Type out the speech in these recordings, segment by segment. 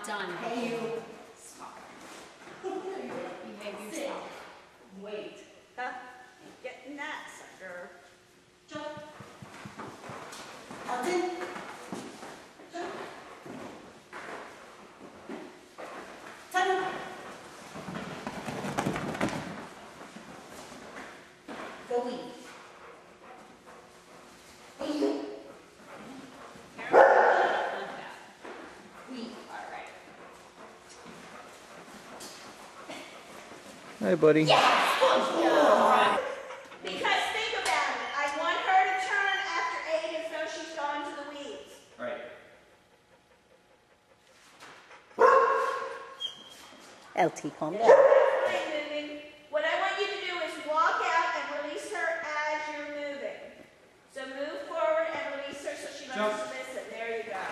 not done. Hey, you. Stop. Behave yourself. Wait. Huh? Getting that sucker. Jump. Elton. Jump. Tunnel. Go weave. Hey, you. Weave. All right. Hi, buddy. Because think about it. I want her to turn after eight as though she's gone to the weaves. Right. LT, calm down. Fine moving. What I want you to do is walk out and release her as you're moving. So move forward and release her so she learns Jump. to listen. There you go.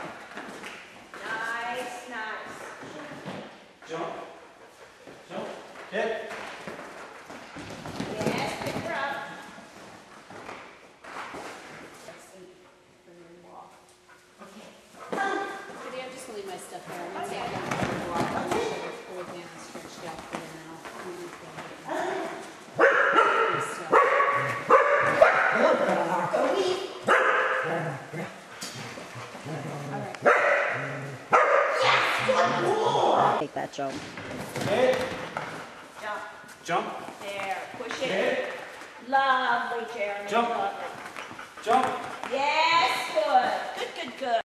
Nice, nice. Jump. Jump. Hit. Yes, pick her up. Today I'm just gonna leave my stuff there. I'm gonna take it out for walk. I'm sure it's full of bands stretched out for them now. I'm gonna put it in. Stuff. Take that jump. Hit. Jump. There. Push it. Lovely, Jeremy. Jump. Lovely. Jump. Good.